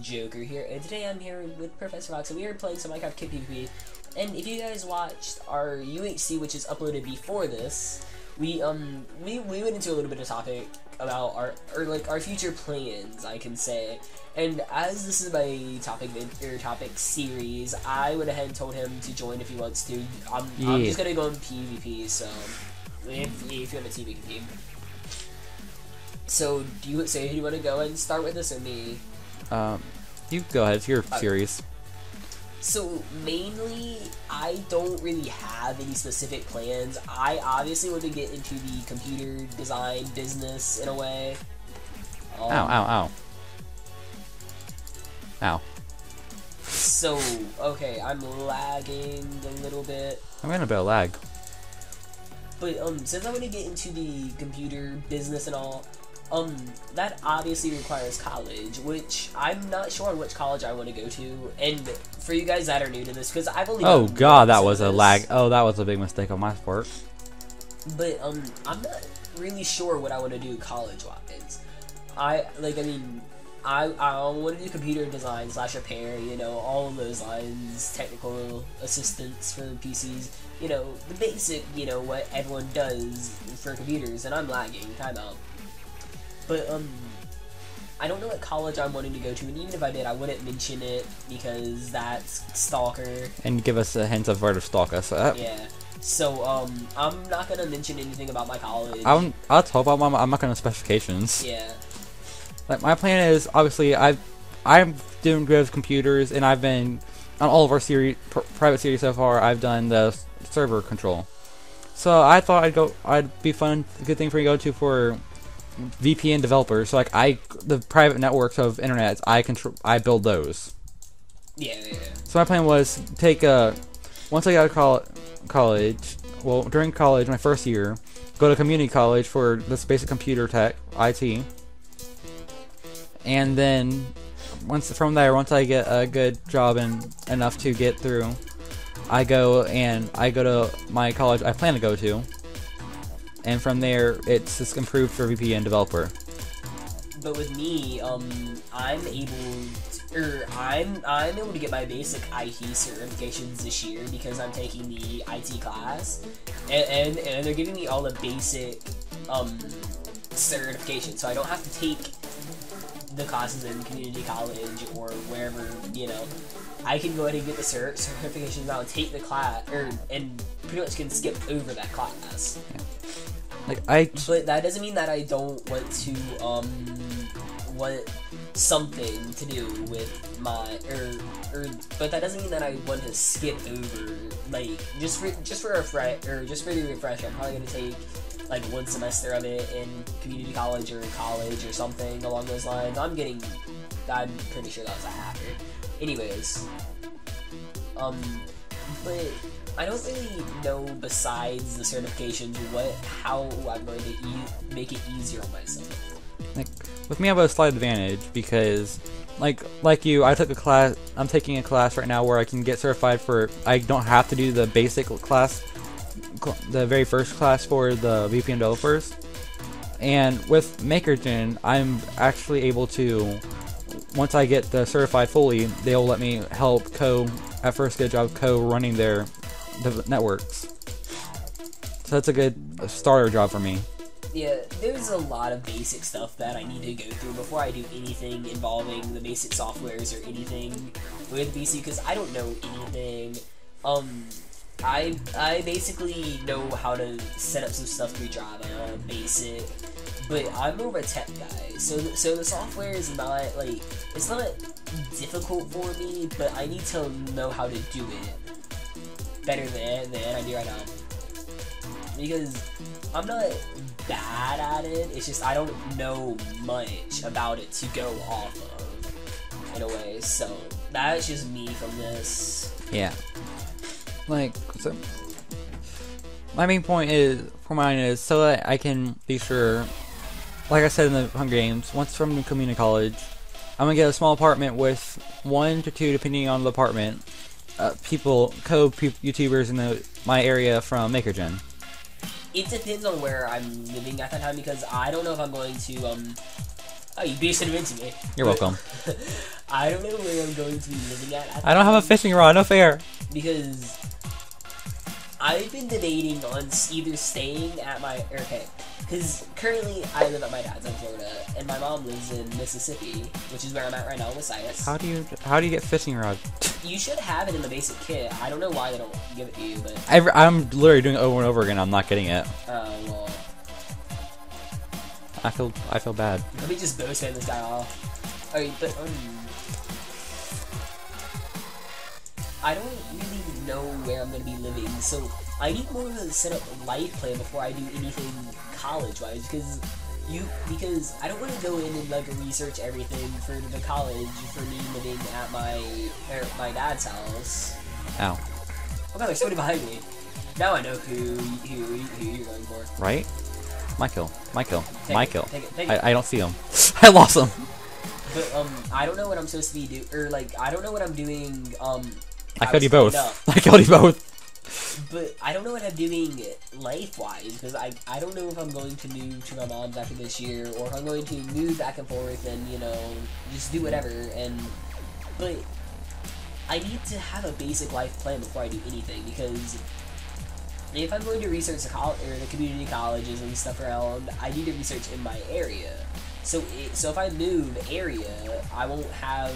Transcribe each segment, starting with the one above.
Joker here, and today I'm here with Professor Fox, and we are playing some Minecraft Kit PvP. And if you guys watched our UHC, which is uploaded before this, we um we, we went into a little bit of topic about our or like our future plans, I can say. And as this is my topic or topic series, I went ahead and told him to join if he wants to. I'm, Yeah. I'm just gonna go in PvP, so if, if you have a PvP. So do you say you want to go and start with this or me? Um, you go ahead. It's your Okay. series. So mainly, I don't really have any specific plans. I obviously want to get into the computer design business in a way. Um, Ow, ow, ow. Ow. So okay, I'm lagging a little bit, I'm getting a bit of lag. but um, since I want to get into the computer business and all, um, that obviously requires college, which I'm not sure on which college I want to go to. And for you guys that are new to this, because I've only Oh god, that was of a lag. Oh, that was a big mistake on my part. but um, I'm not really sure what I want to do college wise. I like, I mean, I I want to do computer design slash repair, you know, all of those lines, technical assistance for PCs, you know, the basic, you know, what everyone does for computers. And I'm lagging, timeout. But um. I don't know what college I'm wanting to go to, and even if I did, I wouldn't mention it because that's stalker. And give us a hint of where to stalk us. Uh, Yeah. So um, I'm not gonna mention anything about my college. I'm, I'll talk about my. I'm not going to specifications. Yeah. Like my plan is obviously I, I'm doing good with computers, and I've been on all of our series, pr- private series so far. I've done the server control. So I thought I'd go. I'd be fun. Good thing for me to go to for VPN developers. So like I, the private networks of internet, I control. I build those. Yeah, yeah, yeah. So my plan was take a once I got to col- college. Well, during college, my first year, go to community college for this basic computer tech, IT, and then once from there, once I get a good job and enough to get through, I go and I go to my college I plan to go to, and from there it's just improved for VPN developer. But with me, um, I'm able, to, or I'm I'm able to get my basic IT certifications this year because I'm taking the IT class, and and, and they're giving me all the basic, um, certifications, so I don't have to take the classes in community college or wherever you know. I can go ahead and get the cert certifications now take the class, or and pretty much can skip over that class. Like I But that doesn't mean that I don't want to um want something to do with my or or but that doesn't mean that I want to skip over like just for just for a refresh or just for the refresh I'm probably gonna take like one semester of it in community college or college or something along those lines. I'm getting I'm pretty sure that was a hacker. Anyways. Um but I don't really know besides the certifications what how I'm going to e- make it easier on myself. like with me I have a slight advantage because like like you I took a class I'm taking a class right now where I can get certified for I don't have to do the basic class cl- the very first class for the VPN developers and with MakerGen I'm actually able to once I get the certified fully they'll let me help co at first get a job co running their the networks so that's a good starter job for me Yeah, there's a lot of basic stuff that I need to go through before I do anything involving the basic softwares or anything with BC because I don't know anything. Um, I I basically know how to set up some stuff through Java, basic, but I'm more of a tech guy. So so the software is not like it's not difficult for me, but I need to know how to do it better than than I do right now because I'm not bad at it. It's just I don't know much about it to go off of in a way. So that's just me from this. Yeah. Like, so. My main point is, for mine is, so that I can be sure, like I said in the Hunger Games, once from the community college, I'm gonna get a small apartment with one to two, depending on the apartment, uh, people, co YouTubers in the my area from MakerGen. It depends on where I'm living at that time because I don't know if I'm going to um Oh, you beasted him into me. You're welcome. I don't know where I'm going to be living at. at I don't have a fishing rod. No fair. because I've been debating on either staying at my okay, because currently I live at my dad's in Florida and my mom lives in Mississippi, which is where I'm at right now with Cyrus. How do you how do you get fishing rod? You should have it in the basic kit. I don't know why they don't give it to you, but Every, I'm literally doing it over and over again. I'm not getting it. uh, well, I feel I feel bad. let me just bow stand this guy off. Alright, but um, I don't really know where I'm gonna be living, so I need more of a set up life plan before I do anything college wise because you because I don't want to go in and like research everything for the college for me living at my er, my dad's house. Ow. Oh god, there's somebody behind me. Now I know who who, who you're going for. Right? Michael. Michael. Take My it. Take it, take it. I, I don't see him. I lost him. But um, I don't know what I'm supposed to be do or like I don't know what I'm doing. Um, I I killed you both. I killed you both. but I don't know what I'm doing life wise because I I don't know if I'm going to move to my mom's after this year or if I'm going to move back and forth and you know just do whatever and but I need to have a basic life plan before I do anything because if I'm going to research the college or the community colleges and stuff around, I need to research in my area. So, it, so if I move area, I won't have,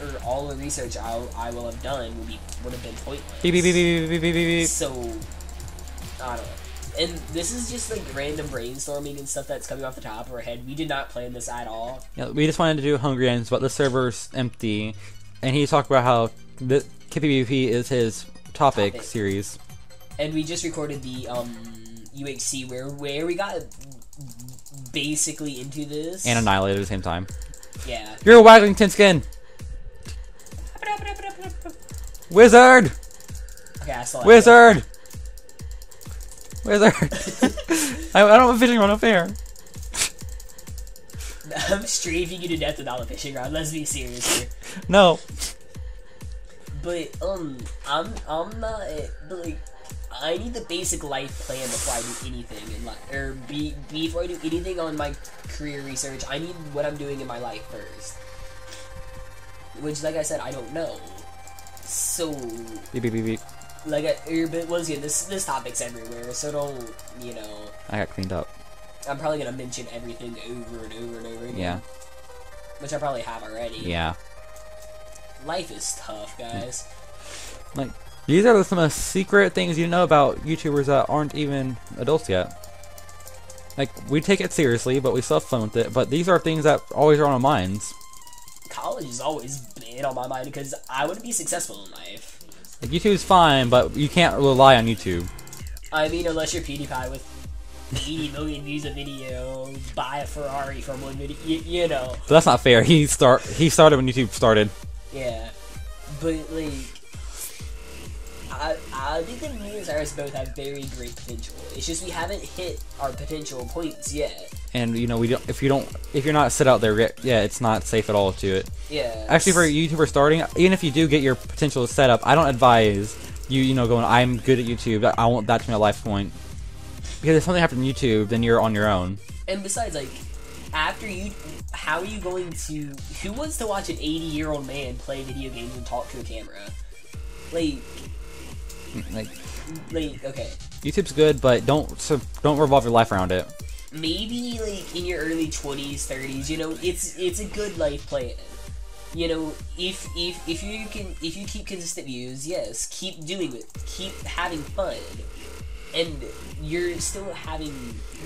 or all the research I, I will have done will be would have been pointless. Beep beep beep beep beep beep beep beep. So, I don't know. And this is just like random brainstorming and stuff that's coming off the top of our head. We did not plan this at all. Yeah, we just wanted to do Hungry Ends, but the server's empty, and he talked about how the KPvP is his topic, Topic. series. And we just recorded the um UHC where where we got basically into this. and annihilated at the same time. Yeah. You're a waggling tin skin! Wizard! Okay, I Wizard! Wizard! I, I don't have a fishing rod up there. I'm strafing you to death without a fishing rod. Let's be serious here. No. But um, I'm I'm not but, like I need the basic life plan before I do anything in life, or be before I do anything on my career research. I need what I'm doing in my life first, which, like I said, I don't know. So, Beep beep beep beep. like, I, er, but once again, this this topic's everywhere, so don't you know? I got cleaned up. I'm probably gonna mention everything over and over and over again. Yeah. Which I probably have already. Yeah. Life is tough, guys. Like, these are some of the secret things you know about YouTubers that aren't even adults yet. Like, we take it seriously, but we still have fun with it. But these are things that always are on our minds. College has always been on my mind because I want to be successful in life. Like, YouTube's fine, but you can't rely on YouTube. I mean, unless you're PewDiePie with 80 million views a video, buy a Ferrari from one video, you, you know. But that's not fair. He start he started when YouTube started. Yeah. But, like, I, I think that me and Cyrus both have very great potential. It's just we haven't hit our potential points yet. And you know, we don't. If you don't, if you're not set out there yet, yeah, it's not safe at all to it. Yeah. Actually, for a YouTuber starting, even if you do get your potential set up, I don't advise you, you know, going, I'm good at YouTube. I want that to be my life point. Because if something happens on YouTube, then you're on your own. And besides, like, after you, how are you going to? Who wants to watch an 80 year old man play video games and talk to a camera? Like, Like, like, okay, YouTube's good, but don't so don't revolve your life around it. maybe like in your early 20s, 30s, you know, it's it's a good life plan. You know, if if if you can if you keep consistent views, yes, keep doing it, keep having fun, and you're still having.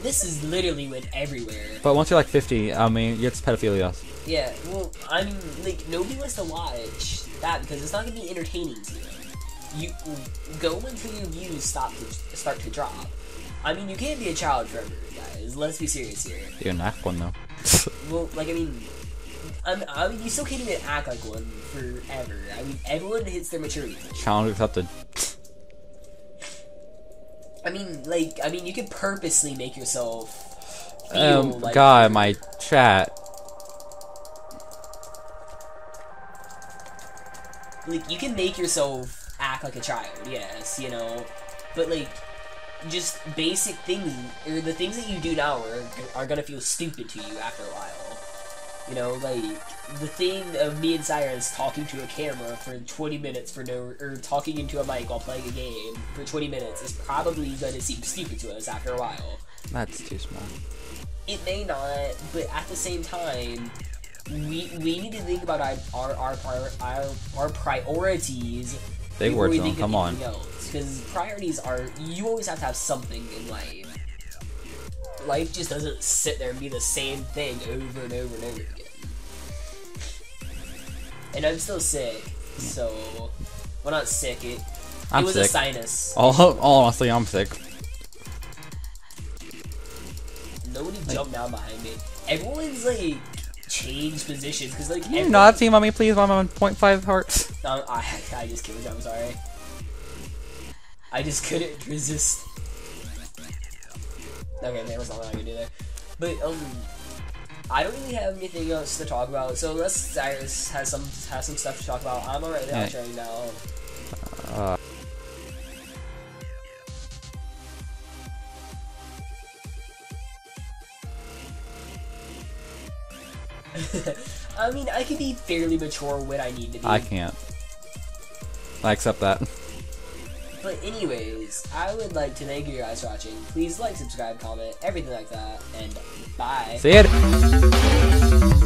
This is literally went everywhere. But once you're like 50, I mean, it's pedophilia. Yeah, well, I mean, like nobody wants to watch that because it's not gonna be entertaining to them. You go until your views stop to start to drop. I mean, you can't be a child forever, guys. Let's be serious here. You're an act one though. Well, like I mean, I mean, I mean, you still can't even act like one forever. I mean, everyone hits their maturity. Challenge accepted. I mean, like, I mean, you can purposely make yourself Um, like God, my chat. like you can make yourself act like a child, yes, you know, but like just basic things or the things that you do now are are gonna feel stupid to you after a while. You know, like the thing of me and Cyrus talking to a camera for 20 minutes for no, or talking into a mic while playing a game for 20 minutes is probably gonna seem stupid to us after a while. That's too small. It may not, but at the same time, we we need to think about our our our, our, our priorities. Big before words. Come on. Because priorities are you always have to have something in life. Life just doesn't sit there and be the same thing over and over and over again. And I'm still sick, so well not sick. It I'm it was sick. a sinus. All, all honestly, I'm sick. Nobody jumped down behind me. Everyone's like changed positions because like Can you everyone- not team on me, please? While I'm on 0.5 hearts. Um, I, I just killed you, I'm sorry. I just couldn't resist. Okay, there was nothing I could do there. But, um, I don't really have anything else to talk about, so unless Cyrus has some has some stuff to talk about, I'm already Yeah. now right now. Uh, I mean, I can be fairly mature when I need to be. I can't. I accept that. But anyways, I would like to thank you guys for watching. Please like, subscribe, comment, everything like that, and bye. See ya.